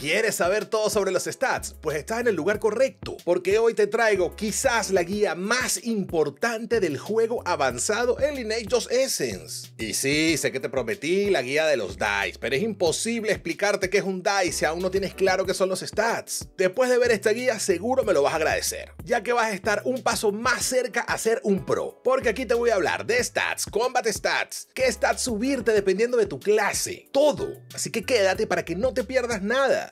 ¿Quieres saber todo sobre los stats? Pues estás en el lugar correcto, porque hoy te traigo quizás la guía más importante del juego avanzado en Lineage 2 Essence. Y sí, sé que te prometí la guía de los dice, pero es imposible explicarte qué es un dice si aún no tienes claro qué son los stats. Después de ver esta guía seguro me lo vas a agradecer, ya que vas a estar un paso más cerca a ser un pro, porque aquí te voy a hablar de stats, combat stats, qué stats subirte dependiendo de tu clase, todo. Así que quédate para que no te pierdas nada.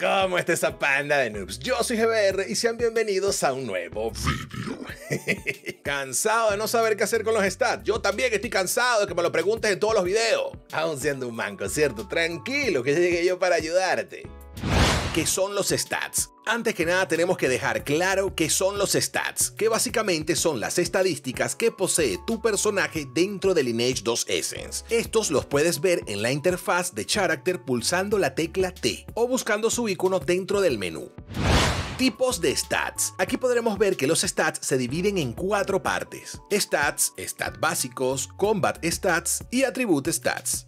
¿Cómo está esa panda de noobs? Yo soy GBR y sean bienvenidos a un nuevo vídeo. cansado de no saber qué hacer con los stats. Yo también estoy cansado de que me lo preguntes en todos los videos. Aún siendo un manco, ¿cierto? Tranquilo, que llegué yo para ayudarte. ¿Qué son los stats? Antes que nada tenemos que dejar claro qué son los stats, que básicamente son las estadísticas que posee tu personaje dentro de Lineage 2 Essence. Estos los puedes ver en la interfaz de Character pulsando la tecla T o buscando su icono dentro del menú. Tipos de stats. Aquí podremos ver que los stats se dividen en cuatro partes. Stats, stats básicos, combat stats y attribute stats.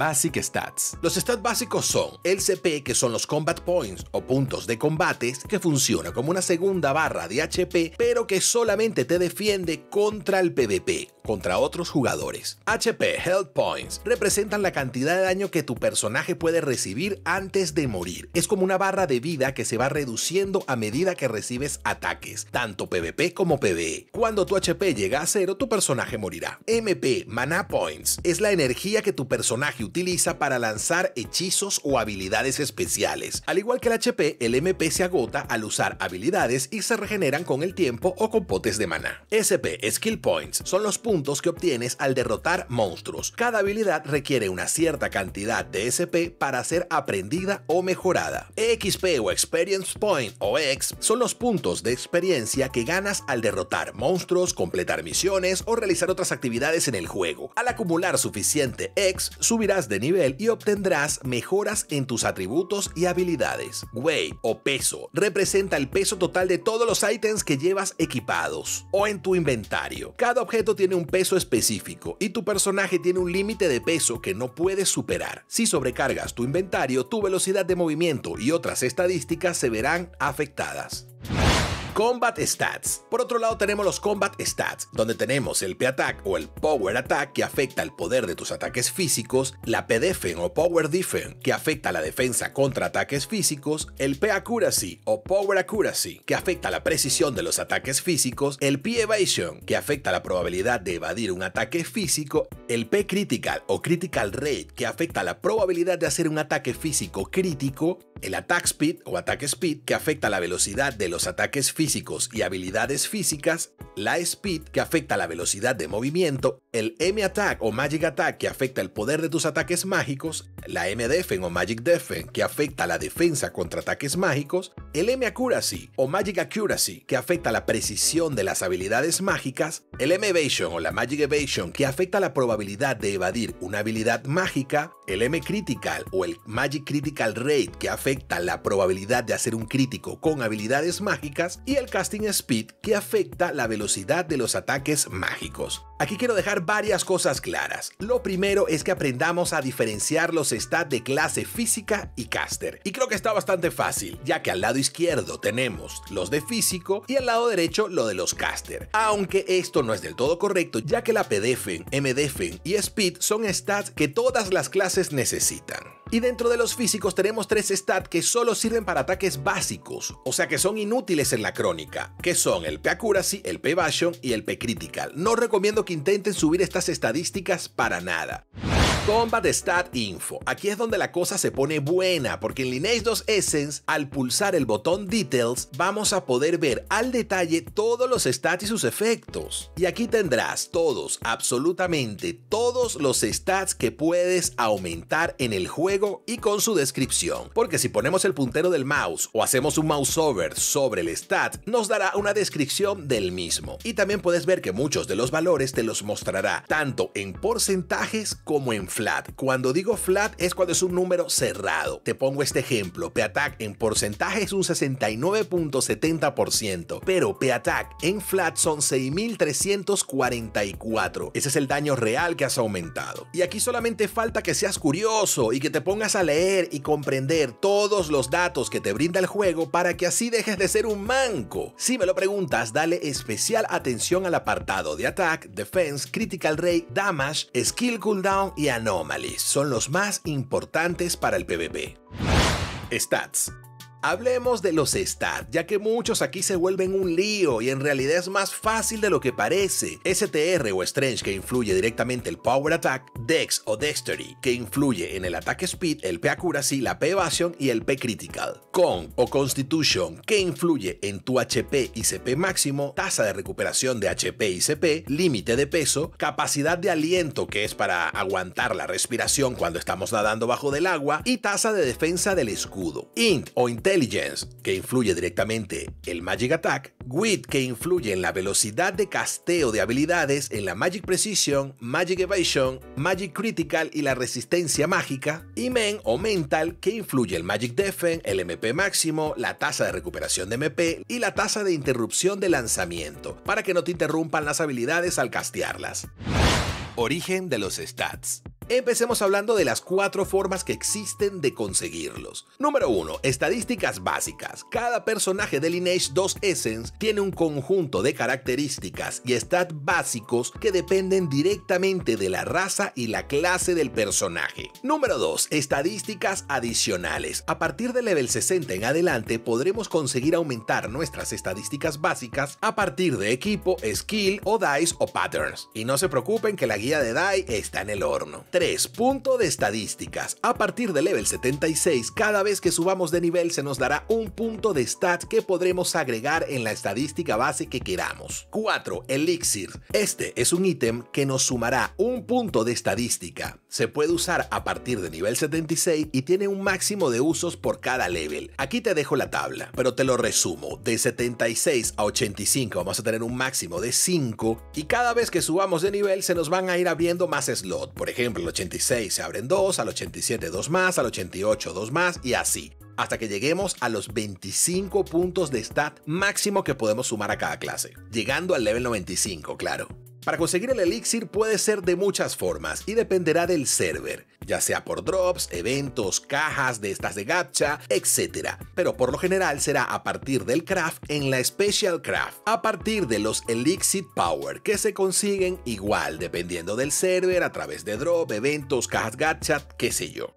Basic Stats. Los stats básicos son el CP, que son los Combat Points o puntos de combates, que funciona como una segunda barra de HP, pero que solamente te defiende contra el PvP, contra otros jugadores. HP Health Points representan la cantidad de daño que tu personaje puede recibir antes de morir. Es como una barra de vida que se va reduciendo a medida que recibes ataques, tanto PvP como PvE. Cuando tu HP llega a cero, tu personaje morirá. MP Mana Points es la energía que tu personaje utiliza para lanzar hechizos o habilidades especiales. Al igual que el HP, el MP se agota al usar habilidades y se regeneran con el tiempo o con potes de mana. SP Skill Points son los puntos que obtienes al derrotar monstruos. Cada habilidad requiere una cierta cantidad de SP para ser aprendida o mejorada. XP o Experience Point o X son los puntos de experiencia que ganas al derrotar monstruos, completar misiones o realizar otras actividades en el juego. Al acumular suficiente X, subirás de nivel y obtendrás mejoras en tus atributos y habilidades. Weight o peso representa el peso total de todos los ítems que llevas equipados o en tu inventario. Cada objeto tiene un peso específico y tu personaje tiene un límite de peso que no puedes superar. Si sobrecargas tu inventario, tu velocidad de movimiento y otras estadísticas se verán afectadas. Combat Stats. Por otro lado tenemos los Combat Stats, donde tenemos el P-Attack o el Power Attack que afecta el poder de tus ataques físicos, la P-Defen o Power Defen que afecta la defensa contra ataques físicos, el P-Accuracy o Power Accuracy que afecta la precisión de los ataques físicos, el P-Evasion que afecta la probabilidad de evadir un ataque físico, el P-Critical o Critical Rate que afecta la probabilidad de hacer un ataque físico crítico, el Attack Speed o Attack Speed que afecta la velocidad de los ataques físicos y habilidades físicas, la Speed que afecta la velocidad de movimiento, el M-Attack o Magic Attack que afecta el poder de tus ataques mágicos, la M-Defen o Magic Defen que afecta la defensa contra ataques mágicos, el M-Accuracy o Magic Accuracy que afecta la precisión de las habilidades mágicas, el M-Evasion o la Magic Evasion que afecta la probabilidad de evadir una habilidad mágica, el M-Critical o el Magic Critical Rate que afecta la probabilidad de hacer un crítico con habilidades mágicas y el Casting Speed que afecta la velocidad de los ataques mágicos. Aquí quiero dejar varias cosas claras. Lo primero es que aprendamos a diferenciar los stats de clase física y caster. Y creo que está bastante fácil, ya que al lado izquierdo tenemos los de físico y al lado derecho lo de los caster. Aunque esto no es del todo correcto, ya que la PDFen, MDFen y Speed son stats que todas las clases necesitan. Y dentro de los físicos tenemos tres stats que solo sirven para ataques básicos, o sea que son inútiles en la crónica, que son el P-Accuracy, el P-Evasion y el P-Critical. No recomiendo que intenten subir estas estadísticas para nada. Combat Stat Info. Aquí es donde la cosa se pone buena, porque en Lineage 2 Essence, al pulsar el botón Details, vamos a poder ver al detalle todos los stats y sus efectos. Y aquí tendrás todos, absolutamente todos los stats que puedes aumentar en el juego y con su descripción. Porque si ponemos el puntero del mouse o hacemos un mouse over sobre el stat, nos dará una descripción del mismo. Y también puedes ver que muchos de los valores te los mostrará tanto en porcentajes como en flat. Cuando digo flat es cuando es un número cerrado. Te pongo este ejemplo. P-Attack en porcentaje es un 69.70%, pero P-Attack en flat son 6.344. Ese es el daño real que has aumentado. Y aquí solamente falta que seas curioso y que te pongas a leer y comprender todos los datos que te brinda el juego para que así dejes de ser un manco. Si me lo preguntas, dale especial atención al apartado de Attack, Defense, Critical Rate, Damage, Skill Cooldown y Anomalies. Son los más importantes para el PvP. Stats. Hablemos de los stats, ya que muchos aquí se vuelven un lío y en realidad es más fácil de lo que parece. STR o Strange que influye directamente el Power Attack, Dex o Dexterity que influye en el Attack Speed, el P Accuracy, la P Evasion y el P Critical. Con o Constitution que influye en tu HP y CP máximo, tasa de recuperación de HP y CP, límite de peso, capacidad de aliento que es para aguantar la respiración cuando estamos nadando bajo del agua y tasa de defensa del escudo. Int o Intelligence, que influye directamente el Magic Attack, Wit, que influye en la velocidad de casteo de habilidades en la Magic Precision, Magic Evasion, Magic Critical y la resistencia mágica, y Men o Mental, que influye el Magic Defense, el MP máximo, la tasa de recuperación de MP y la tasa de interrupción de lanzamiento, para que no te interrumpan las habilidades al castearlas. Origen de los stats. Empecemos hablando de las cuatro formas que existen de conseguirlos. Número 1. Estadísticas básicas. Cada personaje de Lineage 2 Essence tiene un conjunto de características y stats básicos que dependen directamente de la raza y la clase del personaje. Número 2. Estadísticas adicionales. A partir del level 60 en adelante podremos conseguir aumentar nuestras estadísticas básicas a partir de equipo, skill o dice o patterns. Y no se preocupen que la guía de die está en el horno. 3. Punto de estadísticas. A partir del level 76, cada vez que subamos de nivel se nos dará un punto de stat que podremos agregar en la estadística base que queramos. 4. Elixir. Este es un ítem que nos sumará un punto de estadística. Se puede usar a partir de nivel 76 y tiene un máximo de usos por cada level. Aquí te dejo la tabla, pero te lo resumo. De 76 a 85 vamos a tener un máximo de 5 y cada vez que subamos de nivel se nos van a ir abriendo más slots. Por ejemplo, 86 se abren 2, al 87 2 más, al 88 2 más y así hasta que lleguemos a los 25 puntos de stat máximo que podemos sumar a cada clase, llegando al level 95, claro. Para conseguir el elixir puede ser de muchas formas y dependerá del server, ya sea por drops, eventos, cajas de estas de gacha, etc. Pero por lo general será a partir del craft en la Special Craft, a partir de los Elixir Power que se consiguen igual dependiendo del server a través de drop, eventos, cajas gacha, qué sé yo.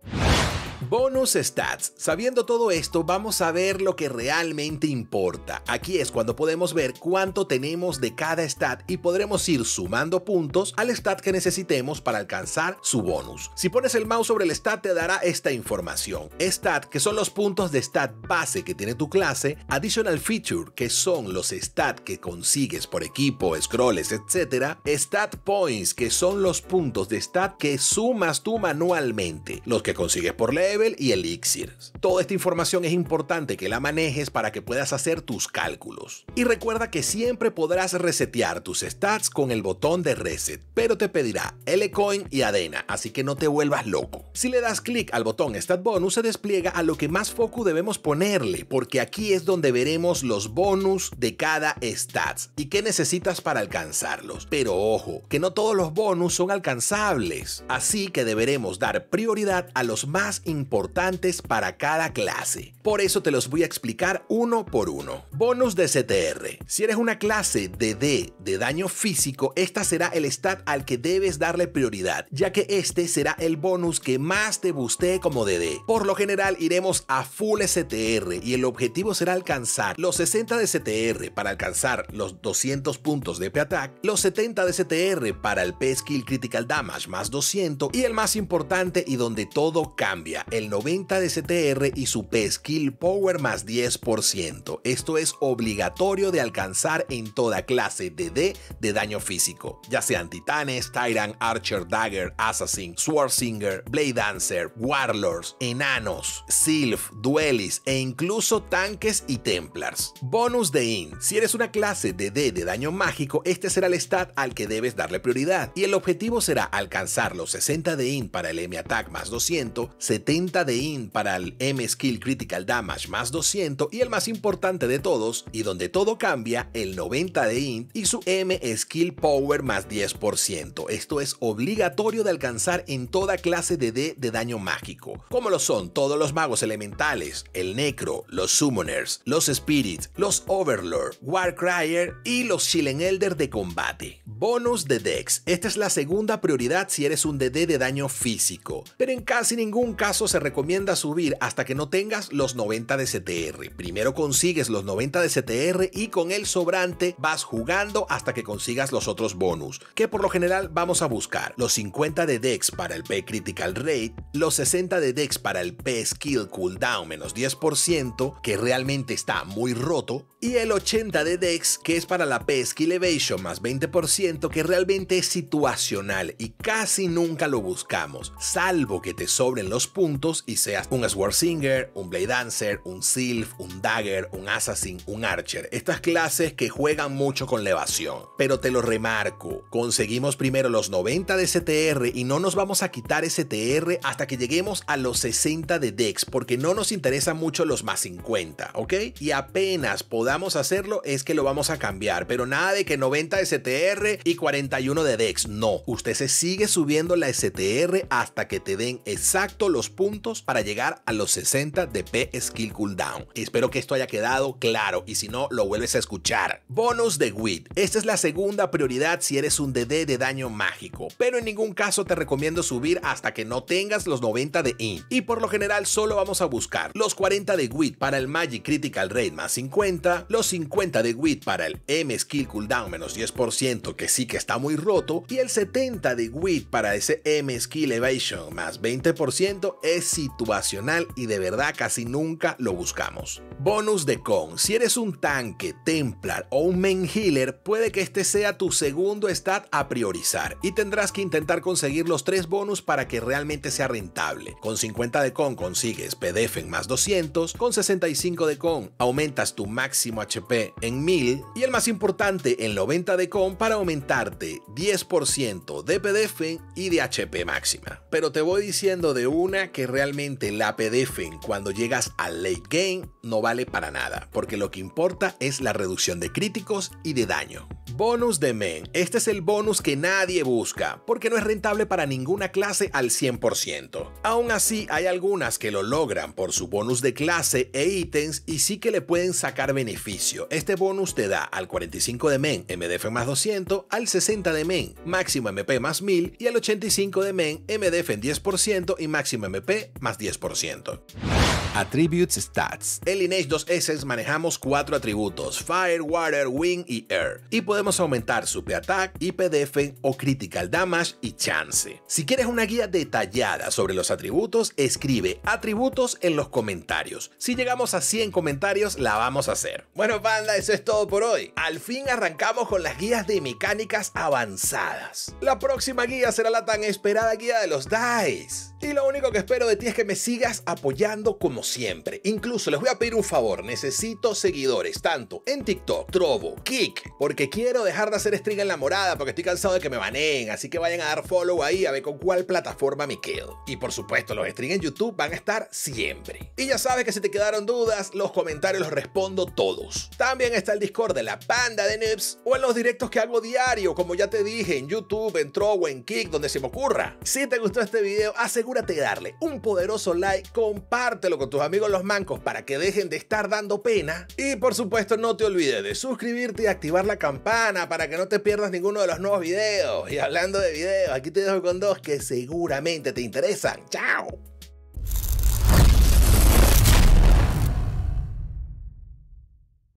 Bonus Stats. Sabiendo todo esto, vamos a ver lo que realmente importa. Aquí es cuando podemos ver cuánto tenemos de cada stat y podremos ir sumando puntos al stat que necesitemos para alcanzar su bonus. Si pones el mouse sobre el stat te dará esta información. Stat, que son los puntos de stat base que tiene tu clase, Additional Feature, que son los stat que consigues por equipo, scrolls, etc. Stat Points, que son los puntos de stat que sumas tú manualmente, los que consigues por level y elixir. Toda esta información es importante que la manejes para que puedas hacer tus cálculos. Y recuerda que siempre podrás resetear tus stats con el botón de reset, pero te pedirá L-Coin y Adena, así que no te vuelvas loco. Si le das clic al botón Stat Bonus se despliega a lo que más foco debemos ponerle, porque aquí es donde veremos los bonus de cada stats y qué necesitas para alcanzarlos. Pero ojo, que no todos los bonus son alcanzables, así que deberemos dar prioridad a los más importantes importantes para cada clase. Por eso te los voy a explicar uno por uno. Bonus de CTR. Si eres una clase de de daño físico, esta será el stat al que debes darle prioridad, ya que este será el bonus que más te bustee como DD. Por lo general iremos a full CTR y el objetivo será alcanzar los 60 de CTR para alcanzar los 200 puntos de P-Attack, los 70 de CTR para el P-Skill Critical Damage más 200 y el más importante y donde todo cambia, el 90 de CTR y su P-Skill Power más 10%. Esto es obligatorio de alcanzar en toda clase de D de daño físico, ya sean titanes, Tyrant, Archer, Dagger, Assassin, Swordslinger, Blade Dancer, Warlords, enanos, Sylph, Duelis e incluso tanques y Templars. Bonus de IN. Si eres una clase de D de daño mágico, este será el stat al que debes darle prioridad y el objetivo será alcanzar los 60 de IN para el M Attack más 200, 70 de IN para el M Skill Critical Damage más 200 y el más importante de todos, y donde todo cambia, el 90 de IN y su M Skill Power más 10%. Esto es obligatorio de alcanzar en toda clase de D de daño mágico, como lo son todos los magos elementales, el Necro, los Summoners, los Spirits, los Overlord, Warcrier y los Shilen Elder de combate. Bonus de Dex. Esta es la segunda prioridad si eres un DD de daño físico, pero en casi ningún caso se recomienda subir hasta que no tengas los 90 de CTR. Primero consigues los 90 de CTR y con el sobrante vas jugando hasta que consigas los otros bonus, que por lo general vamos a buscar los 50 de Dex para el P Critical Rate, los 60 de Dex para el P Skill Cooldown menos 10%, que realmente está muy roto, y el 80 de Dex, que es para la P Skill Evasion más 20%, que realmente es situacional y casi nunca lo buscamos, salvo que te sobren los puntos y seas un Singer, un Blade Dancer, un Sylph, un Dagger, un Assassin, un Archer. Estas clases que juegan mucho con la evasión. Pero te lo remarco, conseguimos primero los 90 de CTR y no nos vamos a quitar ese TR hasta que lleguemos a los 60 de Dex, porque no nos interesan mucho los más 50, ¿ok? Y apenas podamos hacerlo es que lo vamos a cambiar, pero nada de que 90 de CTR y 41 de Dex, no. Usted se sigue subiendo la STR hasta que te den exacto los puntos para llegar a los 60 de P Skill Cooldown. Espero que esto haya quedado claro y si no, lo vuelves a escuchar. Bonus de WIT. Esta es la segunda prioridad si eres un DD de daño mágico, pero en ningún caso te recomiendo subir hasta que no tengas los 90 de IN. Y por lo general solo vamos a buscar los 40 de WIT para el Magic Critical Rate más 50, los 50 de WIT para el M Skill Cooldown menos 10% que sí que está muy roto y el 70 de WIT para ese M Skill Evasion más 20% es situacional y de verdad casi nunca lo buscamos. Bonus de con. Si eres un tanque, templar o un main healer, puede que este sea tu segundo stat a priorizar y tendrás que intentar conseguir los tres bonus para que realmente sea rentable. Con 50 de con consigues PDF en más 200, con 65 de con aumentas tu máximo HP en 1000 y el más importante el 90 de con para aumentarte 10% de PDF y de HP máxima. Pero te voy diciendo de una que realmente la PDF cuando llegas al late game no vale para nada, porque lo que importa es la reducción de críticos y de daño. Bonus de Men. Este es el bonus que nadie busca, porque no es rentable para ninguna clase al 100%. Aún así, hay algunas que lo logran por su bonus de clase e ítems y sí que le pueden sacar beneficio. Este bonus te da al 45 de Men MDF más 200, al 60 de Men máximo MP más 1000 y al 85 de Men MDF en 10% y máximo MP más 10%. Attributes Stats. En Lineage 2 Essence manejamos cuatro atributos, Fire, Water, Wind y Air, y podemos aumentar su P-Attack, IPDF o Critical Damage y Chance. Si quieres una guía detallada sobre los atributos, escribe atributos en los comentarios. Si llegamos a 100 comentarios, la vamos a hacer. Bueno, panda, eso es todo por hoy. Al fin arrancamos con las guías de mecánicas avanzadas. La próxima guía será la tan esperada guía de los DICE. Y lo único que espero de ti es que me sigas apoyando como siempre. Incluso les voy a pedir un favor, necesito seguidores, tanto en TikTok, Trovo, Kik, porque quiero dejar de hacer stream en la morada, porque estoy cansado de que me baneen, así que vayan a dar follow ahí a ver con cuál plataforma me quedo. Y por supuesto, los streams en YouTube van a estar siempre. Y ya sabes que si te quedaron dudas, los comentarios los respondo todos. También está el Discord de la Panda de Noobs o en los directos que hago diario, como ya te dije, en YouTube, en Trovo, en Kik, donde se me ocurra. Si te gustó este video, asegúrate de darle un poderoso like, compártelo con tus amigos los mancos para que dejen de estar dando pena. Y por supuesto no te olvides de suscribirte y activar la campana para que no te pierdas ninguno de los nuevos videos. Y hablando de videos, aquí te dejo con dos que seguramente te interesan. ¡Chao!